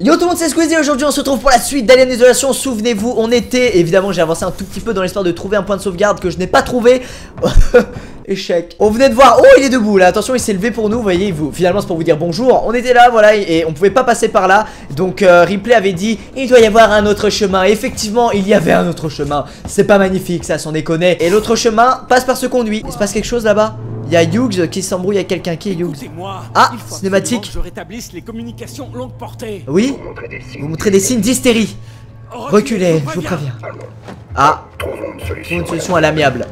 Yo tout le monde c'est Squeezie. Aujourd'hui on se retrouve pour la suite d'Alien Isolation. Souvenez-vous on était évidemment j'ai avancé un tout petit peu dans l'espoir de trouver un point de sauvegarde que je n'ai pas trouvé Échec On venait de voir oh il est debout là attention il s'est levé pour nous vous voyez vous, finalement c'est pour vous dire bonjour On était là voilà et on pouvait pas passer par là Donc euh, Ripley avait dit il doit y avoir un autre chemin Effectivement il y avait un autre chemin C'est pas magnifique ça s'en déconne Et l'autre chemin passe par ce conduit Il se passe quelque chose là-bas il y a Hughes qui s'embrouille avec quelqu'un qui est Hughes. Ah, cinématique. Je rétablisse les communications longue portée. Oui. Vous montrez des signes d'hystérie. Reculez, je vous préviens. Ah, une solution à l'amiable.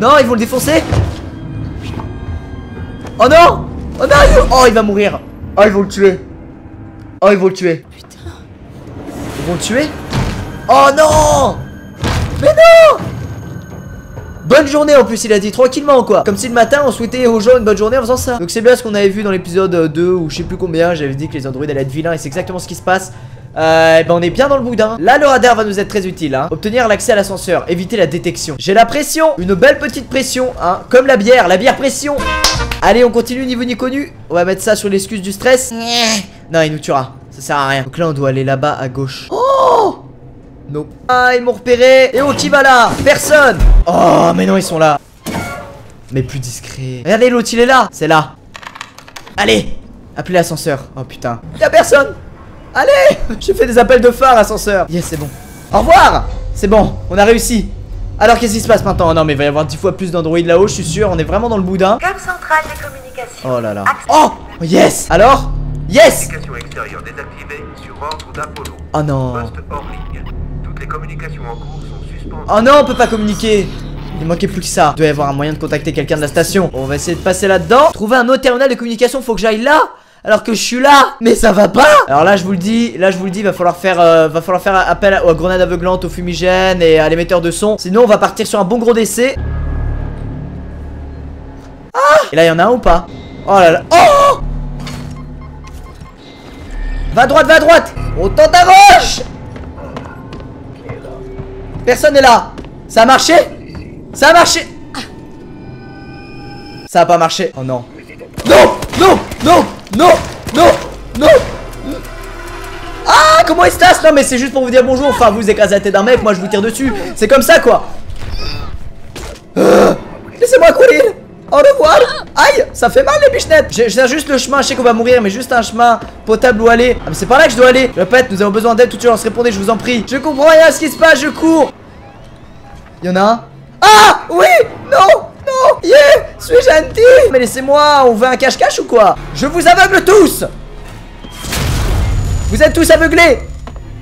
Non, ils vont le défoncer. Oh non Oh non Oh, il va mourir. Oh, ils vont le tuer. Oh, ils vont le tuer. Putain. Ils vont le tuer Oh non Mais non Bonne journée en plus il a dit tranquillement quoi Comme si le matin on souhaitait aux gens une bonne journée en faisant ça Donc c'est bien ce qu'on avait vu dans l'épisode 2 ou je sais plus combien J'avais dit que les androïdes allaient être vilains et c'est exactement ce qui se passe euh, ben on est bien dans le boudin Là le radar va nous être très utile hein. Obtenir l'accès à l'ascenseur, éviter la détection J'ai la pression, une belle petite pression hein. Comme la bière, la bière pression Allez on continue niveau ni connu On va mettre ça sur l'excuse du stress Non il nous tuera, ça sert à rien Donc là on doit aller là-bas à gauche Oh non. Ah, ils m'ont repéré. Et oh, qui va là Personne. Oh, mais non, ils sont là. Mais plus discret. Regardez, l'autre, il est là. C'est là. Allez. Appelez l'ascenseur. Oh putain. Y'a personne. Allez. J'ai fait des appels de phare, ascenseur. Yes, c'est bon. Au revoir. C'est bon. On a réussi. Alors qu'est-ce qui se passe maintenant? Oh, Non mais il va y avoir 10 fois plus d'androïdes là-haut je suis sûr On est vraiment dans le boudin Cœur central des communications Oh là là Oh Yes Alors? Yes Oh non communications en cours sont suspendues. Oh non, on peut pas communiquer il manquait plus que ça. Il doit y avoir un moyen de contacter quelqu'un de la station. on va essayer de passer là-dedans. Trouver un autre terminal de communication, faut que j'aille là alors que je suis là Mais ça va pas. Alors là je vous le dis, là je vous le dis, va falloir faire euh, va falloir faire appel aux grenades aveuglantes, aux fumigènes et à l'émetteur de son. Sinon on va partir sur un bon gros décès. Ah Et là il y en a un ou pas Oh là là. Oh Va à droite, va à droite tente à Personne n'est là. Ça a marché Ça a marché Ça a pas marché. Oh non. Non Non Non Non Non Non. Ah Comment il se tasse? Non mais c'est juste pour vous dire bonjour. Enfin vous écrasez la tête d'un mec Moi je vous tire dessus. C'est comme ça quoi. Euh, Laissez-moi courir. Au revoir. Aïe Ça fait mal les bichenettes. J'ai juste le chemin, je sais qu'on va mourir Mais juste un chemin potable où aller. Ah mais c'est par là que je dois aller. Je répète, nous avons besoin d'aide. Tout de suite Répondez, je vous en prie. Je comprends rien à ce qui se passe, je cours. Il y en a un. Ah Oui Non Yeah Suis gentil Mais laissez-moi On veut un cache-cache ou quoi? Je vous aveugle tous Vous êtes tous aveuglés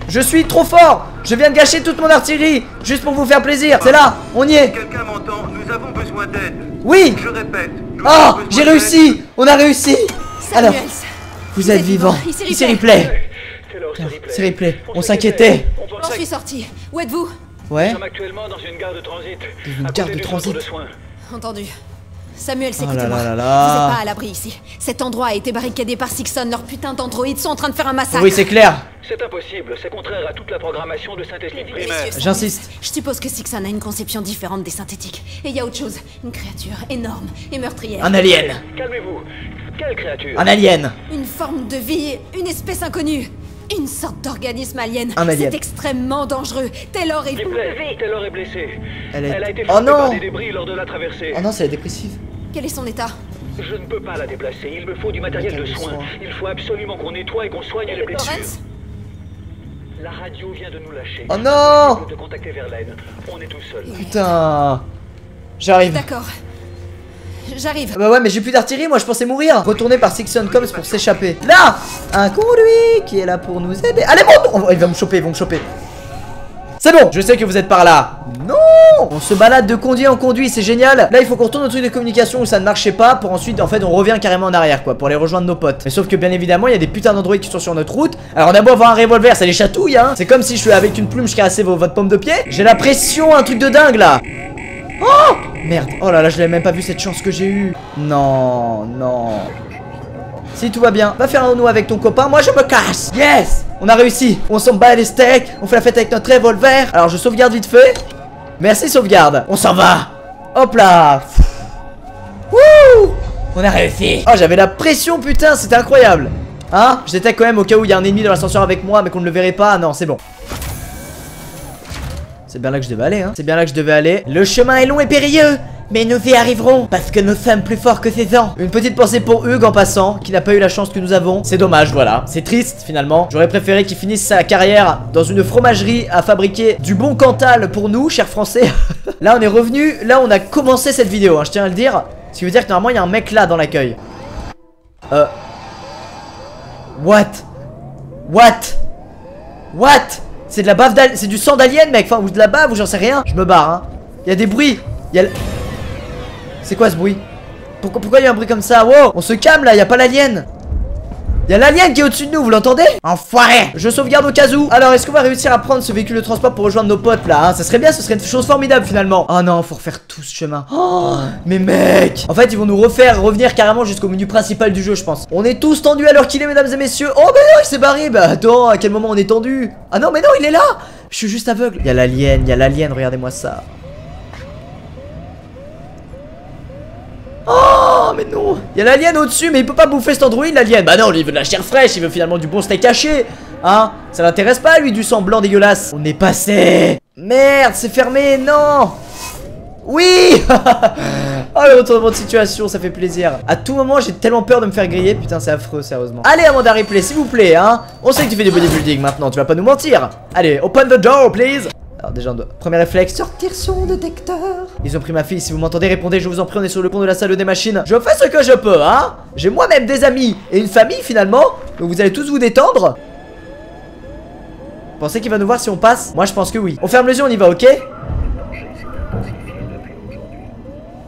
Je suis trop fort Je viens de gâcher toute mon artillerie Juste pour vous faire plaisir C'est là On y est Quelqu'un m'entend Nous avons besoin d'aide oui Je répète. Oh J'ai réussi On a réussi Alors, vous êtes vivant. Ici Ripley. C'est Ripley. On s'inquiétait. J'en suis sorti. Où êtes-vous? Ouais. Nous sommes actuellement dans une gare de transit. Une gare de transit. Entendu. Samuel, oh écoutez-moi. Vous n'êtes pas à l'abri ici. Cet endroit a été barricadé par Sixon. Leurs putains d'androïdes sont en train de faire un massacre. Oui, c'est clair. C'est impossible. C'est contraire à toute la programmation de synthétique J'insiste. Je suppose que Sixon a une conception différente des synthétiques. Et il y a autre chose. Une créature énorme et meurtrière. Un alien. Calmez-vous. Quelle créature? Un alien. Une forme de vie. Une espèce inconnue. Une sorte d'organisme alien. Un alien. C'est extrêmement dangereux. Taylor est... Taylor est blessée. Elle, est... Elle a été oh non par des débris lors de la traversée. Oh non, c'est dépressive. Quel est son état Je ne peux pas la déplacer. Il me faut du matériel de soins. Il faut absolument qu'on nettoie et qu'on soigne les blessures. La radio vient de nous lâcher. Oh non de contacter Verlaine. On est tout seul. Putain. J'arrive. D'accord. J'arrive. bah ouais, mais j'ai plus d'artillerie, moi je pensais mourir. Retourner par Sixon Coms pour s'échapper. Là Un conduit qui est là pour nous aider. Allez, bon Il va me choper, ils vont me choper. C'est bon, je sais que vous êtes par là. Non On se balade de conduit en conduit, c'est génial. Là, il faut qu'on retourne au truc de communication où ça ne marchait pas. Pour ensuite, en fait, on revient carrément en arrière, quoi. Pour aller rejoindre nos potes. Mais sauf que, bien évidemment, il y a des putains d'androïdes qui sont sur notre route. Alors, on a beau avoir un revolver, ça les chatouille, hein. C'est comme si je suis avec une plume, je caressais votre pomme de pied. J'ai la pression, un truc de dingue, là. Oh Merde. Oh là là, je l'avais même pas vu cette chance que j'ai eue. Non, non. Si tout va bien, va faire un nous avec ton copain, moi je me casse Yes On a réussi On s'en bat les steaks, on fait la fête avec notre revolver Alors je sauvegarde vite fait Merci sauvegarde On s'en va Hop là Wouh On a réussi Oh j'avais la pression putain, c'était incroyable Hein détecte quand même au cas où il y a un ennemi dans l'ascenseur avec moi mais qu'on ne le verrait pas. Non, c'est bon. C'est bien là que je devais aller, hein. C'est bien là que je devais aller. Le chemin est long et périlleux. Mais nous y arriverons parce que nous sommes plus forts que ces ans. Une petite pensée pour Hugues en passant, qui n'a pas eu la chance que nous avons. C'est dommage, voilà. C'est triste finalement. J'aurais préféré qu'il finisse sa carrière dans une fromagerie à fabriquer du bon Cantal pour nous, chers Français. là, on est revenu. Là, on a commencé cette vidéo, hein, je tiens à le dire. Ce qui veut dire que normalement, il y a un mec là dans l'accueil. Euh. What? What? What? C'est de la bave. C'est du sang d'alien, mec. Enfin, ou de la bave, ou j'en sais rien. Je me barre, hein. Il y a des bruits. Il y. C'est quoi ce bruit? Pourquoi, il y un bruit comme ça? Wow On se calme là, il y a pas l'alien Y'a l'alien qui est au-dessus de nous, vous l'entendez? Enfoiré! Je sauvegarde au cas où. Alors, est-ce qu'on va réussir à prendre ce véhicule de transport pour rejoindre nos potes là hein? Ça serait bien, ce serait une chose formidable finalement. Oh non, faut refaire tout ce chemin. Oh, mais mec! En fait, ils vont nous refaire revenir carrément jusqu'au menu principal du jeu, je pense. On est tous tendus à l'heure qu'il est, mesdames et messieurs. Oh, mais non, il s'est barré. Bah attends, à quel moment on est tendu? Ah non, mais non, il est là! Je suis juste aveugle. Y'a l'alien, y'a l'alien, regardez-moi ça Oh mais non. Il y a l'alien au-dessus mais il peut pas bouffer cet android l'alien. Bah non il veut de la chair fraîche Il veut finalement du bon steak haché. Hein? Ça l'intéresse pas lui du sang blanc dégueulasse. On est passé. Merde c'est fermé Non. Oui. Oh le retournement de situation ça fait plaisir. À tout moment j'ai tellement peur de me faire griller. Putain c'est affreux sérieusement. Allez Amanda Ripley s'il vous plaît hein. On sait que tu fais du bodybuilding maintenant Tu vas pas nous mentir. Allez open the door please alors déjà, premier réflexe, sortir son détecteur. Ils ont pris ma fille, si vous m'entendez, répondez, je vous en prie, on est sur le pont de la salle des machines. Je fais ce que je peux, hein. J'ai moi-même des amis et une famille finalement, donc vous allez tous vous détendre. Pensez qu'il va nous voir si on passe? Moi je pense que oui. On ferme les yeux, on y va, ok?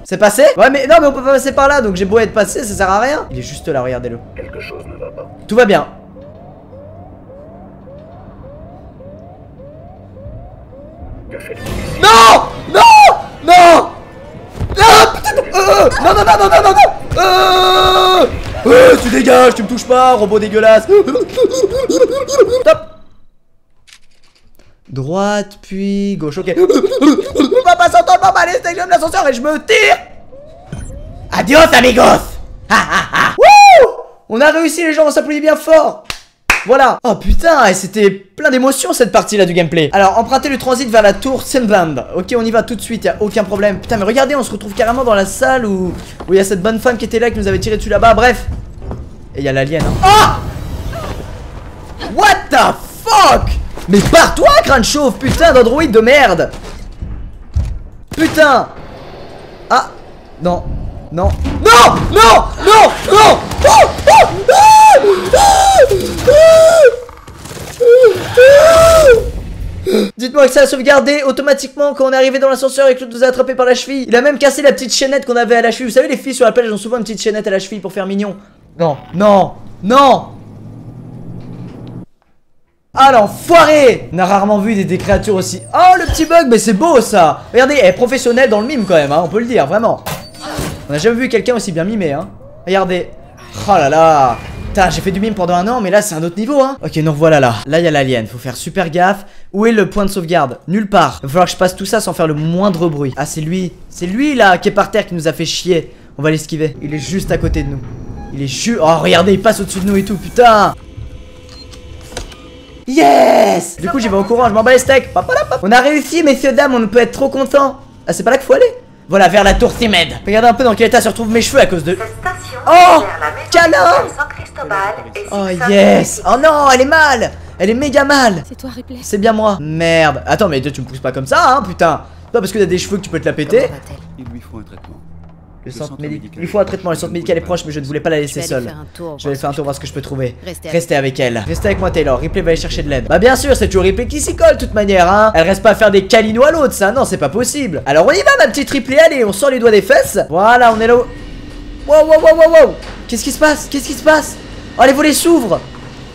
C'est passé? Ouais mais non mais on peut pas passer par là donc j'ai beau être passé ça sert à rien. Il est juste là regardez-le. Quelque chose ne Tout va bien Non! Non! Non! Ah euh, Non non non non non non non euh, euh, Tu dégages, tu me touches pas, robot dégueulasse. Top Droite, puis gauche, ok. On va pas allez, c'est l'ascenseur et je me tire. Adios amigos. Ha ha ha. Wouh! On a réussi les gens, on s'applaudit bien fort voilà. Oh putain, c'était plein d'émotions cette partie là du gameplay. Alors, empruntez le transit vers la tour Senvand Ok, on y va tout de suite, y a aucun problème. Putain, mais regardez, on se retrouve carrément dans la salle où il y a cette bonne femme qui était là, qui nous avait tiré dessus là-bas, bref. Et il y a l'alien, hein. Oh What the fuck? Mais pars-toi, crâne chauve, putain d'android de merde. Putain. Ah Non non. Non Non Non Non. Oh, oh, Dites-moi que ça a sauvegardé automatiquement quand on est arrivé dans l'ascenseur et que nous a attrapé par la cheville. Il a même cassé la petite chaînette qu'on avait à la cheville. Vous savez, les filles sur la plage ont souvent une petite chaînette à la cheville pour faire mignon. Non, non, non ah l'enfoiré On a rarement vu des, créatures aussi... Oh le petit bug, mais c'est beau ça Regardez, elle est professionnelle dans le mime quand même, hein, on peut le dire, vraiment. On a jamais vu quelqu'un aussi bien mimé, hein. Regardez. Oh là là Putain, j'ai fait du mime pendant un an, mais là, c'est un autre niveau, hein. Ok, nous revoilà là. Là, il y a l'alien. Faut faire super gaffe. Où est le point de sauvegarde? Nulle part. Il va falloir que je passe tout ça sans faire le moindre bruit. Ah, c'est lui. C'est lui, là, qui est par terre, qui nous a fait chier. On va l'esquiver. Il est juste à côté de nous. Il est juste... Oh, regardez, il passe au-dessus de nous et tout, putain Yes Du coup, j'y vais au courant, je m'en bats les steaks. On a réussi, messieurs, dames, on peut être trop content. Ah, c'est pas là qu'il faut aller? Voilà, vers la tour Timed. Regardez un peu dans quel état se retrouvent mes cheveux à cause de... Oh Câlin Oh yes Oh non, elle est mal Elle est méga mal C'est toi, Ripley C'est bien moi Merde Attends, mais toi, tu me pousses pas comme ça, hein, putain Pas parce que t'as des cheveux que tu peux te la péter Il lui faut un traitement. Le centre, médical. Il faut un traitement, le centre médical est proche, mais je ne voulais pas la laisser seule. Je vais aller faire un tour, voir ce que je peux trouver. Restez, avec elle. Restez avec moi, Taylor. Ripley va aller chercher de l'aide. Bah, bien sûr, c'est toujours Ripley qui s'y colle, de toute manière, hein. Elle reste pas à faire des câlinots à l'autre, ça. Non, c'est pas possible. Alors, on y va, ma petite Ripley. Allez, on sort les doigts des fesses. Voilà, on est là. Wow, wow, wow, wow, wow. Qu'est-ce qui se passe? Qu'est-ce qui se passe? Oh, les volets s'ouvrent.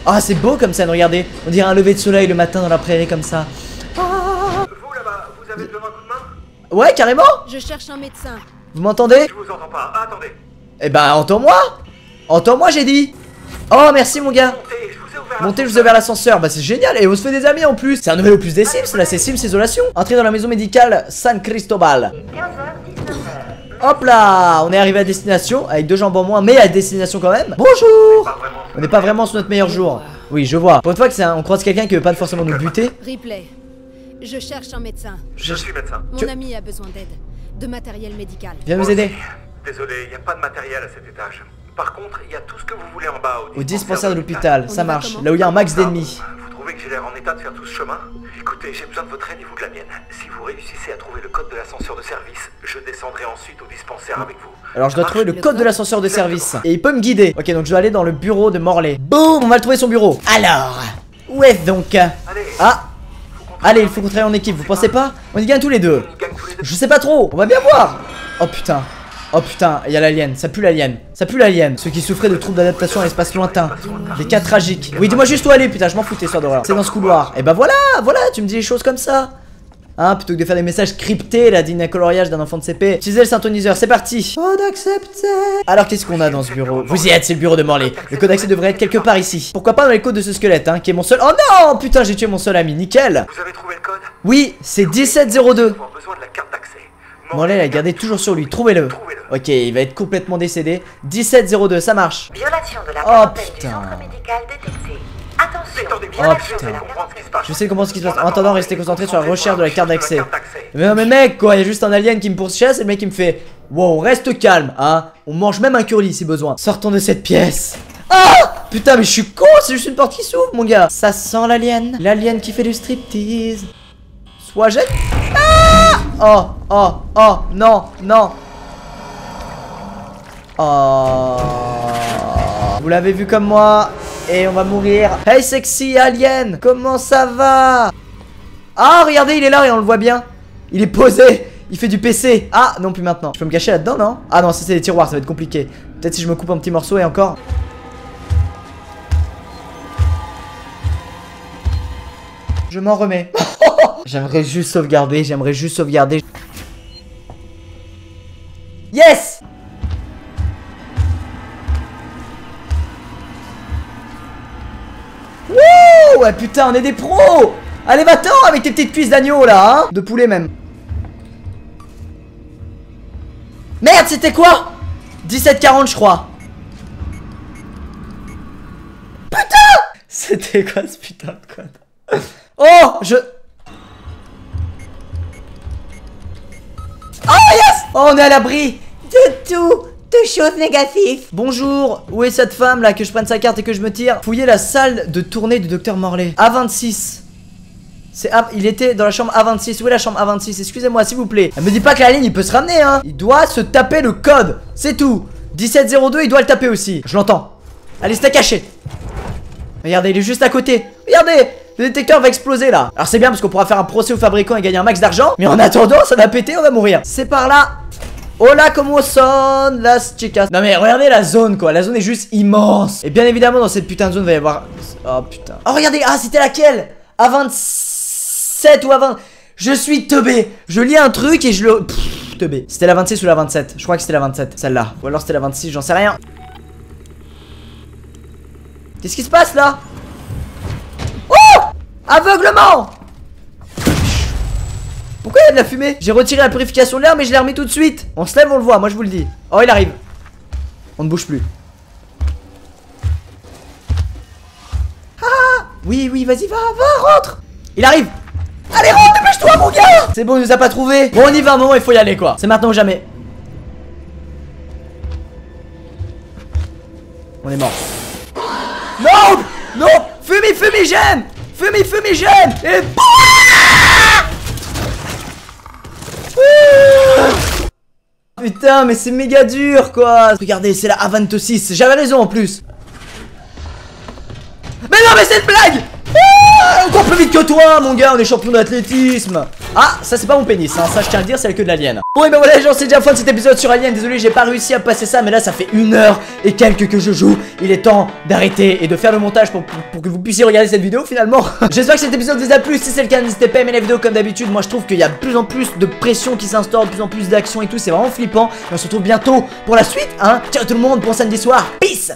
Ah, c'est beau comme ça, regardez. On dirait un lever de soleil le matin dans la prairie comme ça. Vous là-bas, vous avez besoin d'un coup de main? Ouais, carrément. Je cherche un médecin. Vous m'entendez? Je vous entends pas. Ah, attendez. Eh ben, entends-moi Entends-moi, j'ai dit Oh, merci, mon gars Montez, je vous ai ouvert l'ascenseur. Bah, c'est génial. Et on se fait des amis en plus. C'est un nouvel opus des Sims, là, c'est Sims Isolation. Entrez dans la maison médicale San Cristobal. 15h, 19h. Hop là On est arrivé à destination, avec deux jambes en moins, mais à destination quand même. Bonjour. On n'est pas vraiment sur notre meilleur jour. Oui, je vois. Pour une fois que c'est un- on croise quelqu'un qui veut pas forcément nous buter. Ripley, je cherche un médecin. Je suis médecin. Mon Tu- ami a besoin d'aide. De matériel médical. Viens nous aider. aussi. Désolé, il n'y a pas de matériel à cet étage. Par contre, il y a tout ce que vous voulez en bas au Au dispensaire de l'hôpital, ça marche. Là où il y a un max d'ennemis. J'ai l'air en état de faire tout ce chemin Écoutez, j'ai besoin de votre aide et vous de la mienne. Si vous réussissez à trouver le code de l'ascenseur de service, je descendrai ensuite au dispensaire avec vous. Alors je dois Ça trouver le code de l'ascenseur de service. Et il peut me guider. Ok, donc je dois aller dans le bureau de Morley. Boum, on va le trouver son bureau. Alors, où est-ce donc? Allez, Ah, allez, il faut qu'on travaille en équipe, vous pensez pas? On y gagne tous les deux. On y gagne tous les deux. Je sais pas trop, on va bien voir. Oh putain. Oh putain, il y a l'alien, ça pue l'alien. Ça pue l'alien. Ceux qui souffraient de troubles d'adaptation à l'espace lointain. Des cas tragiques. Oui, dis-moi juste où aller, putain, je m'en fous tes histoires d'horreur. C'est dans ce couloir. Et bah voilà, voilà, tu me dis les choses comme ça. Hein, plutôt que de faire des messages cryptés, la digne à coloriage d'un enfant de CP. Utilisez le synthoniseur, c'est parti. Code accepté. Alors qu'est-ce qu'on a dans ce bureau? Vous y êtes, c'est le bureau de Morley. Le code d'accès devrait être quelque part ici. Pourquoi pas dans les codes de ce squelette, hein, qui est mon seul. Oh non, putain, j'ai tué mon seul ami, nickel. Vous avez trouvé le code? Oui, c'est 1702. Vous avez besoin de la carte d'accès. Morley l'a gardé toujours sur lui, trouvez-le. Trouvez-le. Ok, il va être complètement décédé. 1702, ça marche. Violation de la Oh, du putain. centre médical détectée. Oh, putain. Je sais comprendre ce qui se passe. En En attendant, restez concentré sur la recherche de la carte d'accès. Mais non, mais mec, quoi, il y a juste un alien qui me pourchasse et le mec qui me fait Wow, reste calme, hein. On mange même un curly si besoin. Sortons de cette pièce. Ah Putain, mais je suis con, c'est juste une porte qui s'ouvre, mon gars. Ça sent l'alien. L'alien qui fait du striptease. Soit jette. Ah Oh, oh, oh, non, non. Oh. Vous l'avez vu comme moi. Et on va mourir. Hey, sexy alien, comment ça va? Ah, regardez, il est là et on le voit bien. Il est posé. Il fait du PC. Ah, non, plus maintenant. Je peux me cacher là-dedans, non? Ah non, ça c'est des tiroirs, ça va être compliqué. Peut-être si je me coupe en petits morceaux et encore. Je m'en remets. j'aimerais juste sauvegarder, j'aimerais juste sauvegarder. Yes putain, on est des pros. Allez va-t'en avec tes petites cuisses d'agneau là, hein. De poulet même. Merde, c'était quoi? 17,40 je crois. Putain! C'était quoi ce putain de code? Oh Je... Oh yes! Oh on est à l'abri de tout de choses négatives. Bonjour, où est cette femme là que je prenne sa carte et que je me tire? Fouillez la salle de tournée du docteur Morley. A26. C'est il était dans la chambre A26. Où est la chambre A26 Excusez-moi, s'il vous plaît. Elle me dit pas que la ligne il peut se ramener, hein. Il doit se taper le code. C'est tout. 1702, il doit le taper aussi. Je l'entends. Allez, c'est caché. Regardez, il est juste à côté. Regardez, le détecteur va exploser là. Alors c'est bien parce qu'on pourra faire un procès au fabricant et gagner un max d'argent. Mais en attendant, ça va péter, on va mourir. C'est par là. Hola, como son las chicas? Non mais regardez la zone quoi, la zone est juste immense. Et bien évidemment dans cette putain de zone va y avoir... Oh putain. Oh regardez, ah c'était laquelle? A27 ou A20 Je suis teubé. Je lis un truc et je le... Pff, teubé. C'était la 26 ou la 27 Je crois que c'était la 27, celle-là. Ou alors c'était la 26, j'en sais rien. Qu'est-ce qui se passe là? Oh! Aveuglement pourquoi il y a de la fumée? J'ai retiré la purification de l'air mais je l'ai remis tout de suite. On se lève on le voit moi je vous le dis. Oh il arrive. On ne bouge plus. Ah Oui oui vas-y va va rentre. Il arrive. Allez rentre dépêche-toi mon gars. C'est bon il nous a pas trouvé Bon on y va un moment il faut y aller quoi. C'est maintenant ou jamais. On est mort. Non Non. Fumée fumigène Fumée fumigène Et Putain, mais c'est méga dur quoi. Regardez, c'est la A26, j'avais raison en plus. Mais non, mais c'est une blague Ah, Encore plus vite que toi, mon gars, on est champion d'athlétisme. Ah, ça c'est pas mon pénis, hein. ça je tiens à le dire, c'est la queue de l'alien. Bon, et ben voilà les gens, c'est déjà la fin de cet épisode sur Alien, désolé, j'ai pas réussi à passer ça, mais là ça fait une heure et quelques que je joue. Il est temps d'arrêter et de faire le montage pour, que vous puissiez regarder cette vidéo finalement. J'espère que cet épisode vous a plu, si c'est le cas, n'hésitez pas à aimer la vidéo comme d'habitude. Moi je trouve qu'il y a de plus en plus de pression qui s'instaure, de plus en plus d'action et tout, c'est vraiment flippant. Et on se retrouve bientôt pour la suite, hein. Ciao tout le monde, bon samedi soir, peace